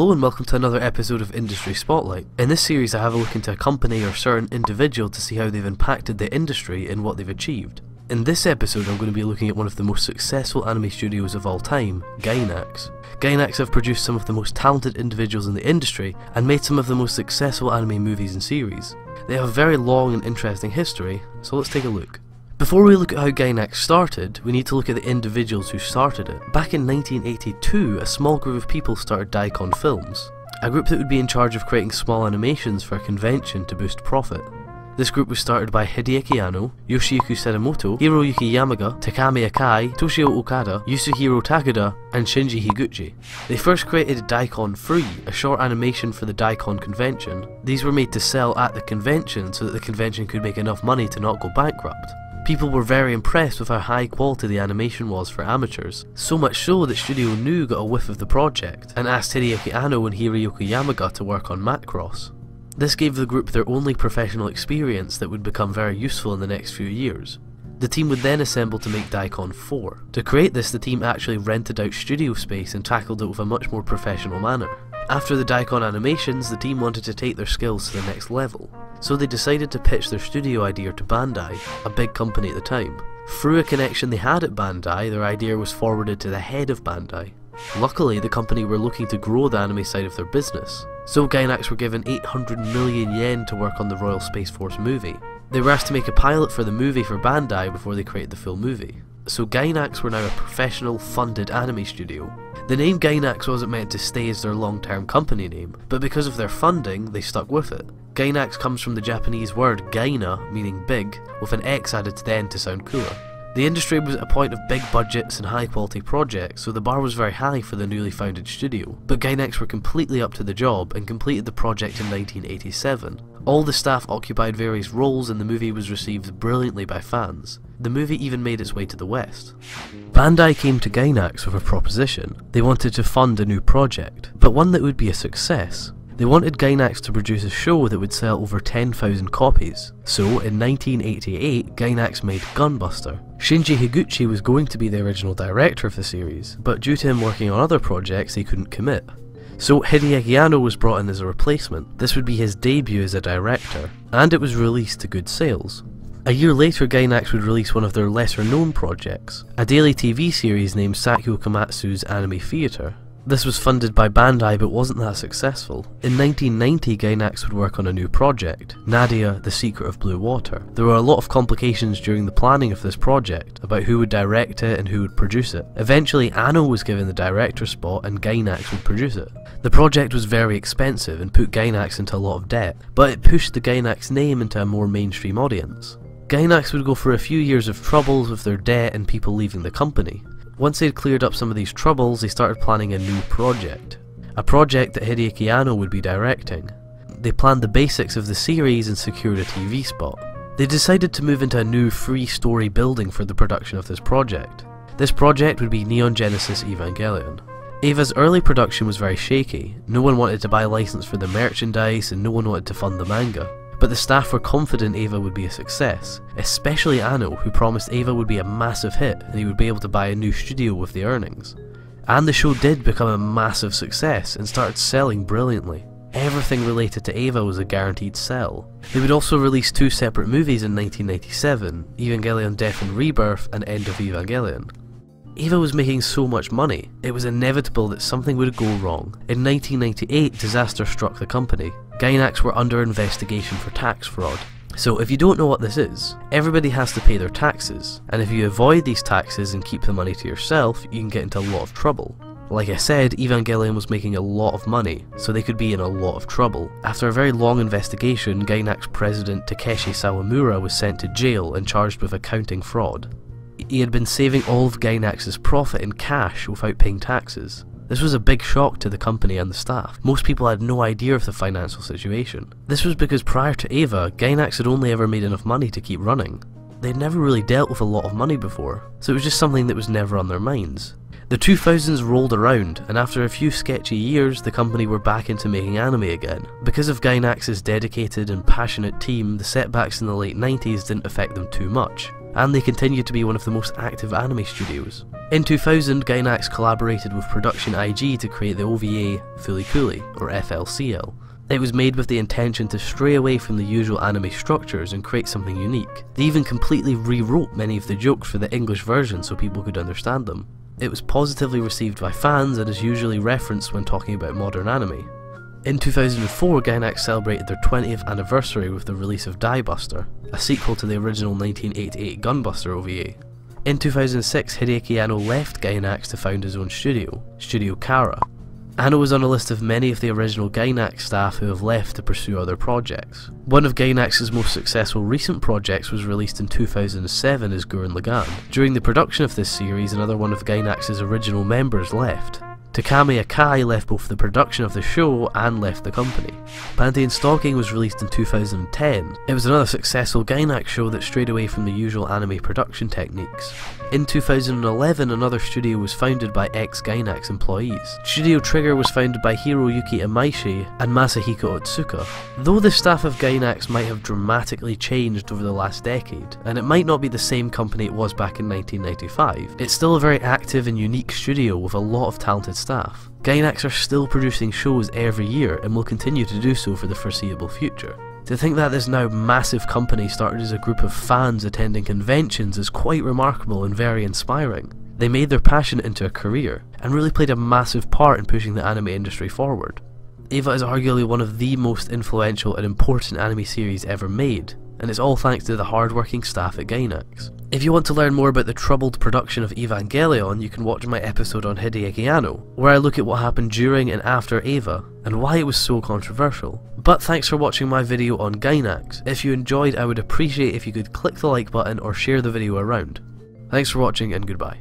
Hello and welcome to another episode of Industry Spotlight. In this series I have a look into a company or certain individual to see how they've impacted the industry and what they've achieved. In this episode I'm going to be looking at one of the most successful anime studios of all time, Gainax. Gainax have produced some of the most talented individuals in the industry and made some of the most successful anime movies and series. They have a very long and interesting history, so let's take a look. Before we look at how Gainax started, we need to look at the individuals who started it. Back in 1982, a small group of people started Daicon Films, a group that would be in charge of creating small animations for a convention to boost profit. This group was started by Hideaki Anno, Yoshiyuki Sadamoto, Hiroyuki Yamaga, Takami Akai, Toshio Okada, Yasuhiro Takeda, and Shinji Higuchi. They first created Daicon III, a short animation for the Daicon convention. These were made to sell at the convention so that the convention could make enough money to not go bankrupt. People were very impressed with how high quality the animation was for amateurs, so much so that Studio Nu got a whiff of the project and asked Hideaki Anno and Hiroyuki Yamaga to work on Macross. This gave the group their only professional experience that would become very useful in the next few years. The team would then assemble to make Daicon 4. To create this, the team actually rented out studio space and tackled it with a much more professional manner. After the Daicon animations, the team wanted to take their skills to the next level, so they decided to pitch their studio idea to Bandai, a big company at the time. Through a connection they had at Bandai, their idea was forwarded to the head of Bandai. Luckily, the company were looking to grow the anime side of their business, so Gainax were given 800 million yen to work on the Royal Space Force movie. They were asked to make a pilot for the movie for Bandai before they created the full movie. So Gainax were now a professional, funded anime studio. The name Gainax wasn't meant to stay as their long-term company name, but because of their funding, they stuck with it. Gainax comes from the Japanese word Gaina, meaning big, with an X added to the end to sound cooler. The industry was at a point of big budgets and high quality projects, so the bar was very high for the newly founded studio. But Gainax were completely up to the job and completed the project in 1987. All the staff occupied various roles and the movie was received brilliantly by fans. The movie even made its way to the West. Bandai came to Gainax with a proposition. They wanted to fund a new project, but one that would be a success. They wanted Gainax to produce a show that would sell over 10,000 copies. So, in 1988, Gainax made Gunbuster. Shinji Higuchi was going to be the original director of the series, but due to him working on other projects, he couldn't commit. So Hideaki Anno was brought in as a replacement. This would be his debut as a director, and it was released to good sales. A year later, Gainax would release one of their lesser known projects, a daily TV series named Sakyo Komatsu's Anime Theatre. This was funded by Bandai but wasn't that successful. In 1990 Gainax would work on a new project, Nadia The Secret of Blue Water. There were a lot of complications during the planning of this project, about who would direct it and who would produce it. Eventually Anno was given the director spot and Gainax would produce it. The project was very expensive and put Gainax into a lot of debt, but it pushed the Gainax name into a more mainstream audience. Gainax would go for a few years of troubles with their debt and people leaving the company. Once they'd cleared up some of these troubles, they started planning a new project. A project that Hideaki Anno would be directing. They planned the basics of the series and secured a TV spot. They decided to move into a new three-story building for the production of this project. This project would be Neon Genesis Evangelion. Eva's early production was very shaky, no one wanted to buy a license for the merchandise and no one wanted to fund the manga. But the staff were confident Eva would be a success, especially Anno who promised Eva would be a massive hit and he would be able to buy a new studio with the earnings. And the show did become a massive success and started selling brilliantly. Everything related to Eva was a guaranteed sell. They would also release two separate movies in 1997, Evangelion Death and Rebirth and End of Evangelion. Eva was making so much money, it was inevitable that something would go wrong. In 1998, disaster struck the company. Gainax were under investigation for tax fraud. So if you don't know what this is, everybody has to pay their taxes, and if you avoid these taxes and keep the money to yourself, you can get into a lot of trouble. Like I said, Evangelion was making a lot of money, so they could be in a lot of trouble. After a very long investigation, Gainax president Takeshi Sawamura was sent to jail and charged with accounting fraud. He had been saving all of Gainax's profit in cash without paying taxes. This was a big shock to the company and the staff. Most people had no idea of the financial situation. This was because prior to Eva, Gainax had only ever made enough money to keep running. They'd never really dealt with a lot of money before, so it was just something that was never on their minds. The 2000s rolled around, and after a few sketchy years, the company were back into making anime again. Because of Gainax's dedicated and passionate team, the setbacks in the late 90s didn't affect them too much. And they continue to be one of the most active anime studios. In 2000, Gainax collaborated with Production IG to create the OVA Cooly, or FLCL. It was made with the intention to stray away from the usual anime structures and create something unique. They even completely rewrote many of the jokes for the English version so people could understand them. It was positively received by fans and is usually referenced when talking about modern anime. In 2004, Gainax celebrated their 20th anniversary with the release of Diebuster, a sequel to the original 1988 Gunbuster OVA. In 2006, Hideaki Anno left Gainax to found his own studio, Studio Khara. Anno was on a list of many of the original Gainax staff who have left to pursue other projects. One of Gainax's most successful recent projects was released in 2007 as Gurren Lagann. During the production of this series, another one of Gainax's original members left, Takami Akai left both the production of the show and left the company. Panty Stocking was released in 2010. It was another successful Gainax show that strayed away from the usual anime production techniques. In 2011, another studio was founded by ex-Gainax employees. Studio Trigger was founded by Hiroyuki Imaishi and Masahiko Otsuka. Though the staff of Gainax might have dramatically changed over the last decade, and it might not be the same company it was back in 1995, it's still a very active and unique studio with a lot of talented staff. Gainax are still producing shows every year and will continue to do so for the foreseeable future. To think that this now massive company started as a group of fans attending conventions is quite remarkable and very inspiring. They made their passion into a career, and really played a massive part in pushing the anime industry forward. Eva is arguably one of the most influential and important anime series ever made, and it's all thanks to the hardworking staff at Gainax. If you want to learn more about the troubled production of Evangelion, you can watch my episode on Hideaki Anno, where I look at what happened during and after Eva, and why it was so controversial. But thanks for watching my video on Gainax. If you enjoyed, I would appreciate if you could click the like button or share the video around. Thanks for watching and goodbye.